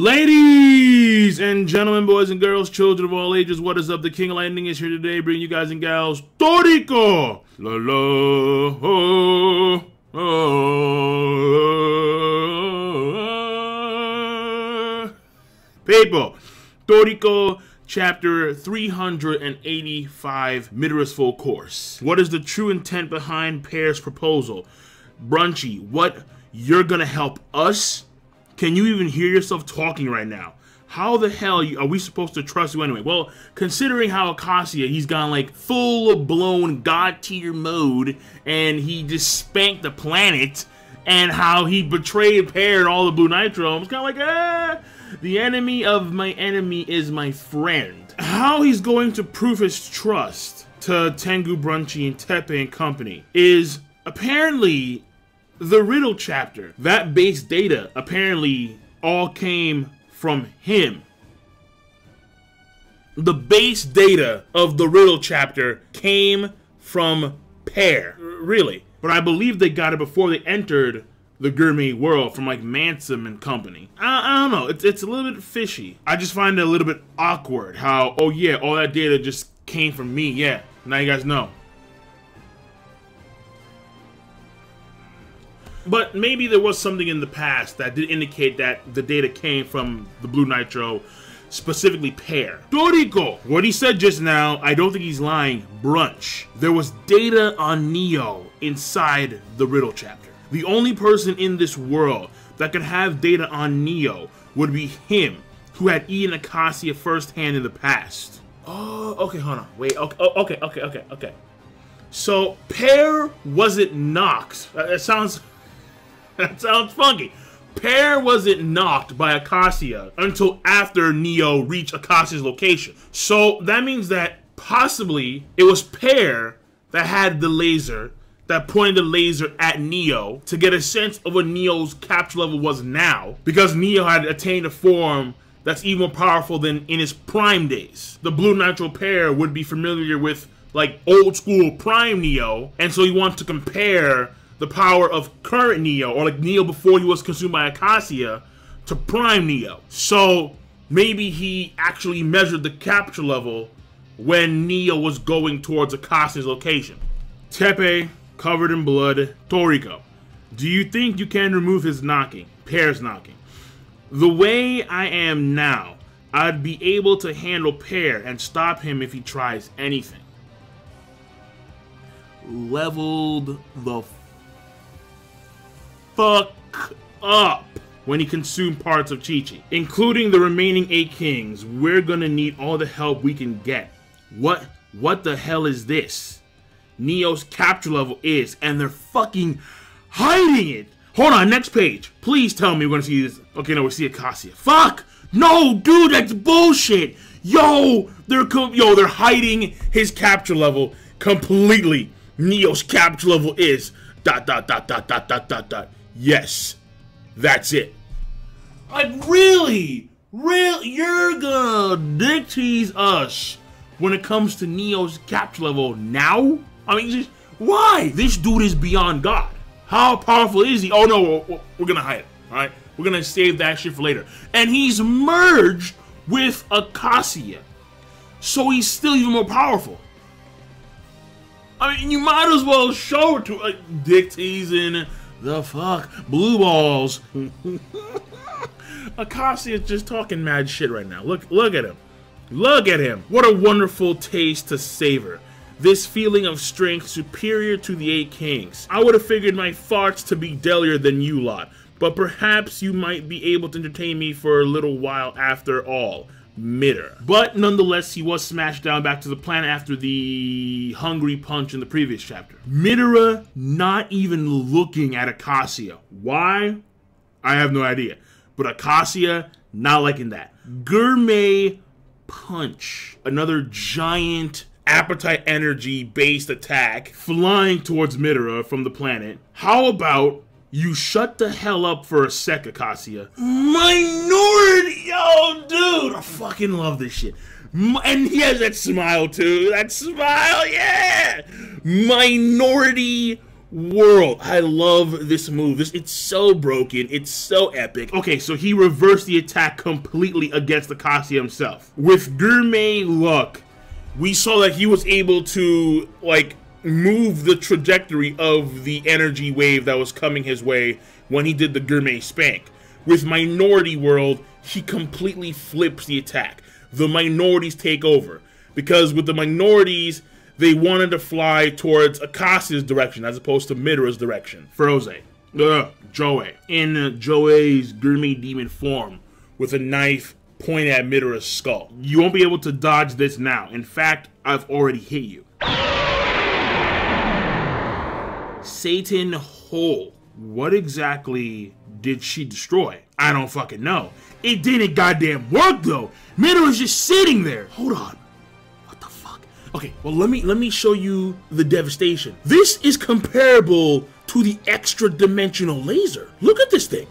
Ladies and gentlemen, boys and girls, children of all ages, what is up? The King of Lightning is here today, bringing you guys and gals Toriko! La la, oh, oh, People, Toriko chapter 385, Midora's Full Course. What is the true intent behind Pear's proposal? Brunchy, what? You're gonna help us? Can you even hear yourself talking right now? How the hell are we supposed to trust you anyway? Well, considering how Acacia, he's gone like full blown god tier mode, and he just spanked the planet, and how he betrayed Pear and all the Blue Nitro, I'm kind of like, ah, the enemy of my enemy is my friend. How he's going to prove his trust to Tengu Brunchy and Teppei and company is apparently the riddle chapter. That base data apparently all came from him. The base data of the riddle chapter came from Pear. Really. But I believe they got it before they entered the gourmet world from like Mansam and company. I, I, don't know. It's, it's a little bit fishy. I just find it a little bit awkward how, oh yeah, all that data just came from me. Yeah. Now you guys know. But maybe there was something in the past that did indicate that the data came from the Blue Nitro, specifically Pear. Toriko! What he said just now, I don't think he's lying. Brunch. There was data on Neo inside the Riddle chapter. The only person in this world that could have data on Neo would be him, who had eaten Acacia firsthand in the past. Oh, okay, hold on. Wait, okay, oh, okay, okay, okay, okay. So, Pear wasn't knocked. That uh, sounds that sounds funky. Pear wasn't knocked by Acacia until after Neo reached Acacia's location. So that means that possibly it was Pear that had the laser that pointed the laser at Neo to get a sense of what Neo's capture level was now, because Neo had attained a form that's even more powerful than in his prime days. The Blue Nitro Pear would be familiar with like old school Prime Neo, and so he wants to compare the power of current Neo, or like Neo before he was consumed by Acacia, to Prime Neo. So maybe he actually measured the capture level when Neo was going towards Acacia's location. Teppei, covered in blood, Toriko. Do you think you can remove his knocking, Pear's knocking? The way I am now, I'd be able to handle Pear and stop him if he tries anything. Leveled the fuck up when he consumed parts of Chi-Chi. Including the remaining eight kings, we're gonna need all the help we can get. What, what the hell is this? Neo's capture level is, and they're fucking hiding it. Hold on, next page. Please tell me we're gonna see this. Okay, no, we see Acacia. Fuck! No, dude, that's bullshit. Yo, they're yo, they're hiding his capture level completely. Neo's capture level is dot dot dot dot dot dot dot dot. Yes, that's it. Like, really? Real? You're gonna dick tease us when it comes to Neo's capture level now? I mean, just, why? This dude is beyond God. How powerful is he? Oh no, we're, we're gonna hide it. All right, we're gonna save that shit for later. And he's merged with Acacia, so he's still even more powerful. I mean, you might as well show it to like dick teasing the fuck? Blue balls. Acacia is just talking mad shit right now. Look, look at him. Look at him. What a wonderful taste to savor. This feeling of strength superior to the Eight Kings. I would have figured my farts to be deadlier than you lot, but perhaps you might be able to entertain me for a little while after all. Mitter. But nonetheless, he was smashed down back to the planet after the hungry punch in the previous chapter. Midora not even looking at Acacia. Why? I have no idea. But Acacia not liking that. Gourmet punch. Another giant appetite energy based attack flying towards Midora from the planet. How about you shut the hell up for a sec, Acacia? My Minority! Fucking love this shit. And he has that smile, too. That smile, yeah! Minority world. I love this move. This it's so broken. It's so epic. Okay, so he reversed the attack completely against Acacia himself. With Gourmet luck, we saw that he was able to like move the trajectory of the energy wave that was coming his way when he did the Gourmet spank. With Minority World, he completely flips the attack. The minorities take over because with the minorities they wanted to fly towards Acacia's direction as opposed to Midora's direction. Froese. Ugh, Joie. In Joie's Gourmet Demon form with a knife pointed at Midora's skull. You won't be able to dodge this now. In fact, I've already hit you. Satan Hole. What exactly did she destroy? I don't fucking know. It didn't goddamn work though. Midora's just sitting there. Hold on. What the fuck? Okay, well let me let me show you the devastation. This is comparable to the extra dimensional laser. Look at this thing.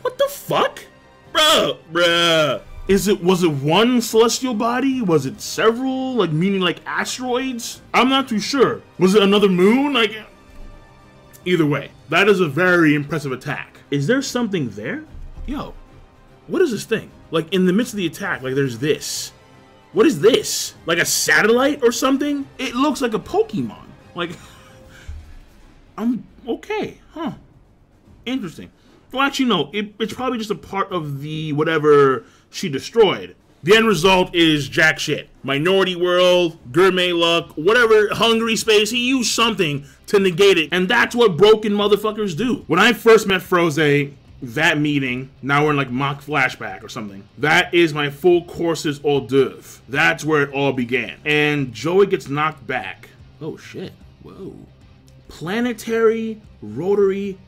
What the fuck? Bruh, bruh. Is it was it one celestial body? Was it several? Like meaning like asteroids? I'm not too sure. Was it another moon? Like either way, that is a very impressive attack. Is there something there? Yo, what is this thing? Like in the midst of the attack, like there's this. What is this? Like a satellite or something? It looks like a Pokemon. Like, I'm okay, huh? Interesting. Well, actually, no. It, it's probably just a part of the whatever she destroyed. The end result is jack shit. Minority World, Gourmet Luck, whatever, Hungry Space, he used something to negate it. And that's what broken motherfuckers do. When I first met Froese, that meeting, now we're in like mock flashback or something. That is my full courses hors d'oeuvre. That's where it all began. And Joie gets knocked back. Oh shit. Whoa. Planetary rotary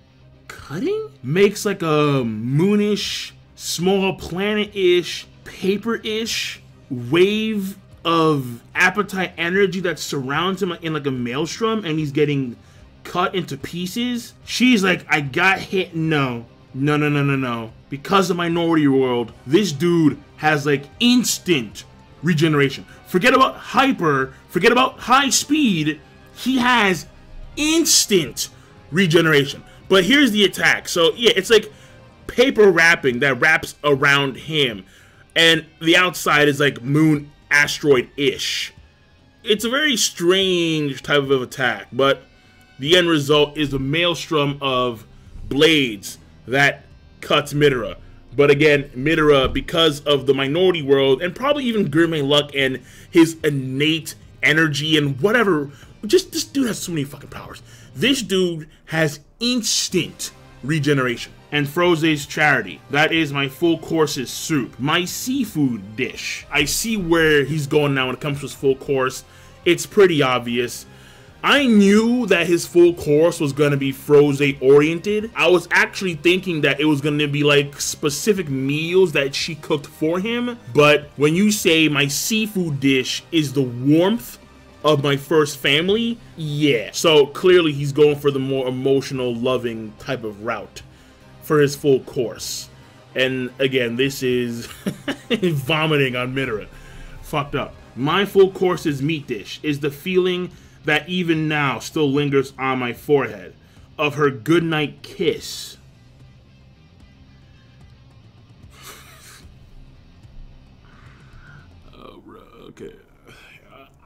cutting? Makes like a moonish, small planet-ish, paper-ish wave of appetite energy that surrounds him in like a maelstrom and he's getting cut into pieces. She's like, I got hit. No, no, no, no, no, no. Because of Minority World, this dude has like instant regeneration. Forget about hyper, forget about high speed. He has instant regeneration. But here's the attack. So, yeah, it's like paper wrapping that wraps around him. And the outside is like moon asteroid ish. It's a very strange type of attack, but the end result is a maelstrom of blades that cuts Midora. But again, Midora, because of the minority world, and probably even Gourmet Luck and his innate energy and whatever, just this dude has so many fucking powers. This dude has instant regeneration. And Froese's charity. That is my full courses soup. My seafood dish. I see where he's going now when it comes to his full course. It's pretty obvious. I knew that his full course was going to be Froese oriented. I was actually thinking that it was going to be like specific meals that she cooked for him. But when you say my seafood dish is the warmth of my first family, yeah. So clearly he's going for the more emotional, loving type of route for his full course. And again, this is vomiting on Midora. Fucked up. My full course is meat dish is the feeling that even now still lingers on my forehead of her goodnight kiss. oh, bro, okay.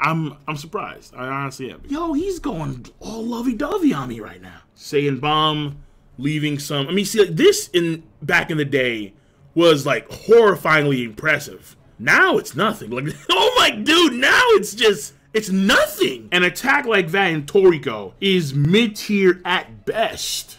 I'm I'm surprised. I honestly am. Yo, he's going all lovey-dovey on me right now. Saying bomb, leaving some. I mean, see, like, this in back in the day was like horrifyingly impressive. Now it's nothing. Like, oh my dude, now it's just it's nothing. An attack like that in Toriko is mid-tier at best.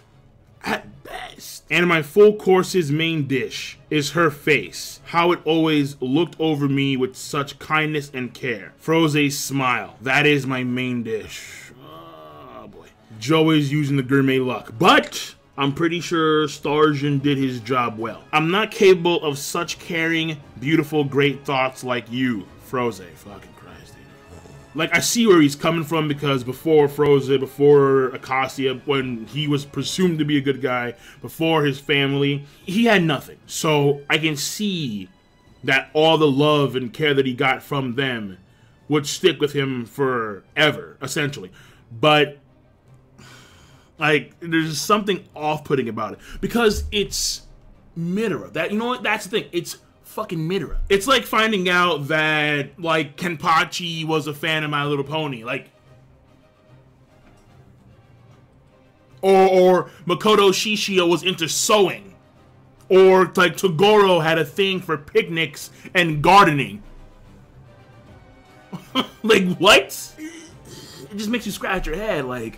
At best. And my full course's main dish is her face. How it always looked over me with such kindness and care. Froese's smile. That is my main dish. Oh boy. Joe is using the gourmet luck. But I'm pretty sure Starjun did his job well. I'm not capable of such caring, beautiful, great thoughts like you, Froese. Fucking Christ. dude. like I see where he's coming from because before Froese, before Acacia, when he was presumed to be a good guy, before his family, he had nothing. So I can see that all the love and care that he got from them would stick with him forever, essentially. But Like there's something off-putting about it because it's Midora. That you know what? That's the thing. It's fucking Midora. It's like finding out that like Kenpachi was a fan of My Little Pony. Like or, or Makoto Shishio was into sewing. Or like Toguro had a thing for picnics and gardening. like what? It just makes you scratch your head like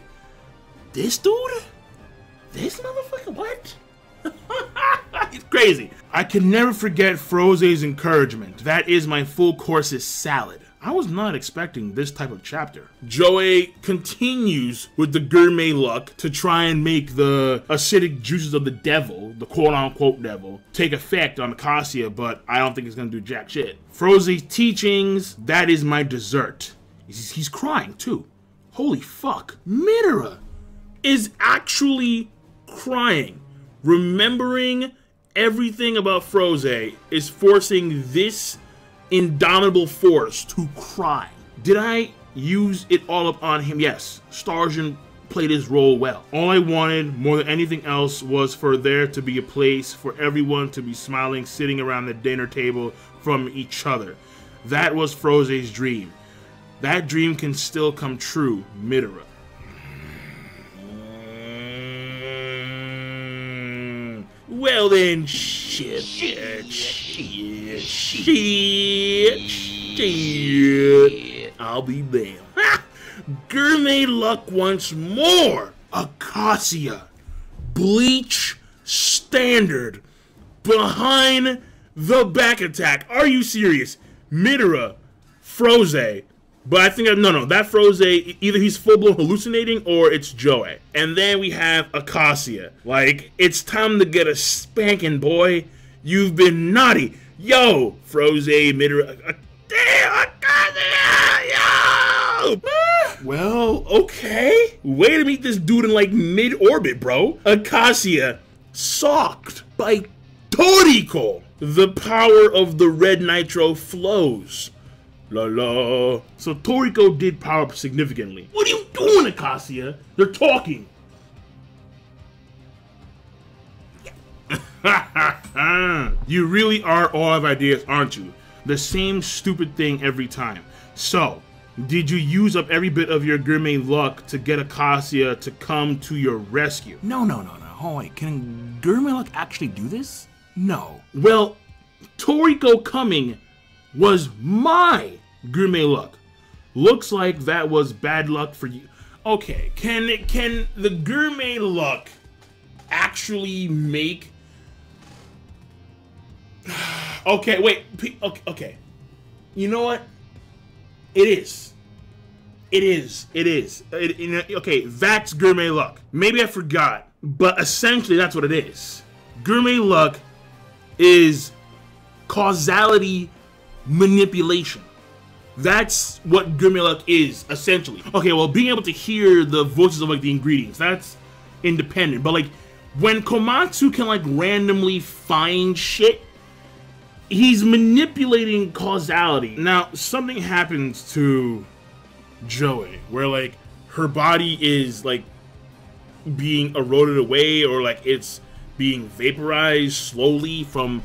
this dude? This motherfucker what? it's crazy. I can never forget Froese's encouragement. That is my full course's salad. I was not expecting this type of chapter. Joie continues with the gourmet luck to try and make the acidic juices of the devil, the quote unquote devil, take effect on Cassia, but I don't think it's gonna do jack shit. Froese's teachings, that is my dessert. He's, he's crying too. Holy fuck. Midora is actually crying. Remembering everything about Froese is forcing this indomitable force to cry. Did I use it all up on him? Yes. Starjun played his role well. All I wanted more than anything else was for there to be a place for everyone to be smiling sitting around the dinner table from each other. That was Froese's dream. That dream can still come true, Midora. Well then, shit, shit, shit, shit, shit. I'll be damned. Gourmet luck once more. Acacia. Bleach standard. Behind the back attack. Are you serious? Midora, Froese, but I think, no, no, that Froese, either he's full blown hallucinating or it's Joie. And then we have Acacia. Like, it's time to get a spanking, boy. You've been naughty. Yo, Froese. Uh, damn, Acacia! Yo! well, okay. Way to meet this dude in like mid orbit, bro. Acacia, socked by Toriko. The power of the red nitro flows. La la. So Toriko did power up significantly. What are you doing, Acacia? They're talking. you really are all of ideas, aren't you? The same stupid thing every time. So, did you use up every bit of your gourmet luck to get Acacia to come to your rescue? No, no, no, no. Oh, wait, can gourmet luck actually do this? No. Well, Toriko coming was my gourmet luck. Looks like that was bad luck for you. Okay, can it can the gourmet luck actually make? okay, wait. Okay, okay. You know what? It is. It is. It is. It, it, okay, that's gourmet luck. Maybe I forgot, but essentially that's what it is. Gourmet luck is causality manipulation. That's what luck is, essentially. Okay, well, being able to hear the voices of like the ingredients, that's independent. But like when Komatsu can like randomly find shit, he's manipulating causality. Now, something happens to Joie where like her body is like being eroded away or like it's being vaporized slowly from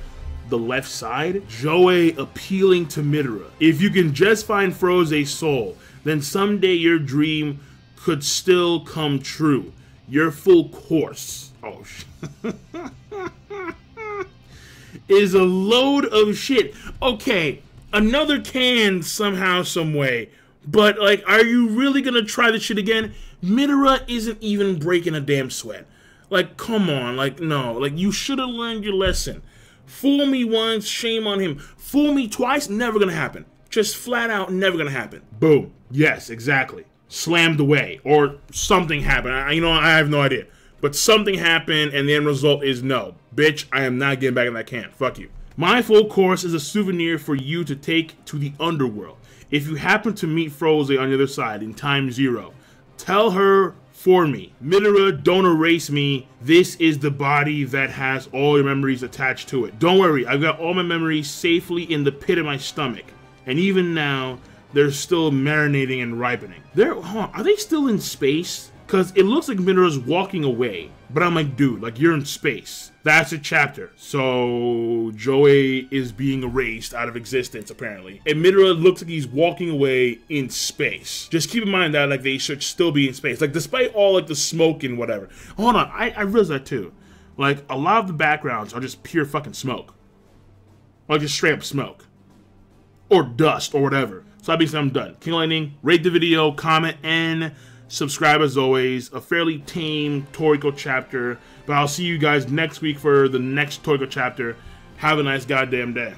the left side, Joie appealing to Midora. If you can just find Froese's soul, then someday your dream could still come true. Your full course. Oh, is a load of shit. Okay, another can somehow, some way. But like, are you really gonna try this shit again? Midora isn't even breaking a damn sweat. Like, come on, like, no, like you should have learned your lesson. Fool me once, shame on him. Fool me twice, never gonna happen. Just flat out never gonna happen. Boom. Yes, exactly. Slammed away. Or something happened. I, you know, I have no idea. But something happened, and the end result is no. Bitch, I am not getting back in that can. Fuck you. My full course is a souvenir for you to take to the underworld. If you happen to meet Froese on the other side in time zero, tell her for me. Midora, don't erase me. This is the body that has all your memories attached to it. Don't worry, I've got all my memories safely in the pit of my stomach. And even now, they're still marinating and ripening. They're, huh, are they still in space? Because it looks like Midora's walking away. But I'm like, dude, like you're in space. That's a chapter. So Joie is being erased out of existence, apparently. And Midora looks like he's walking away in space. Just keep in mind that like they should still be in space. Like despite all like the smoke and whatever. Hold on, I, I realized that too. Like a lot of the backgrounds are just pure fucking smoke. Like just straight up smoke. Or dust or whatever. So that means I'm done. King Lightning, rate the video, comment, and subscribe as always. A fairly tame Toriko chapter. But I'll see you guys next week for the next Toriko chapter. Have a nice goddamn day.